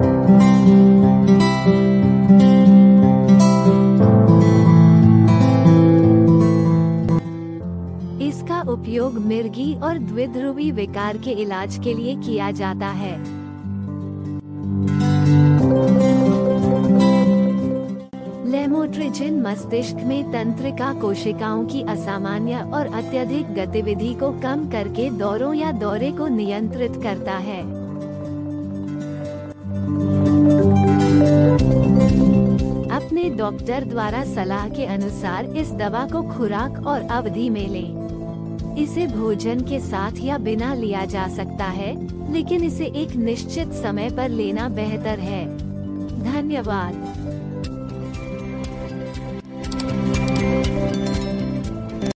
इसका उपयोग मिर्गी और द्विध्रुवी विकार के इलाज के लिए किया जाता है। लेमोट्रिजिन मस्तिष्क में तंत्रिका कोशिकाओं की असामान्य और अत्यधिक गतिविधि को कम करके दौरों या दौरे को नियंत्रित करता है। अपने डॉक्टर द्वारा सलाह के अनुसार इस दवा को खुराक और अवधि में लें। इसे भोजन के साथ या बिना लिया जा सकता है, लेकिन इसे एक निश्चित समय पर लेना बेहतर है धन्यवाद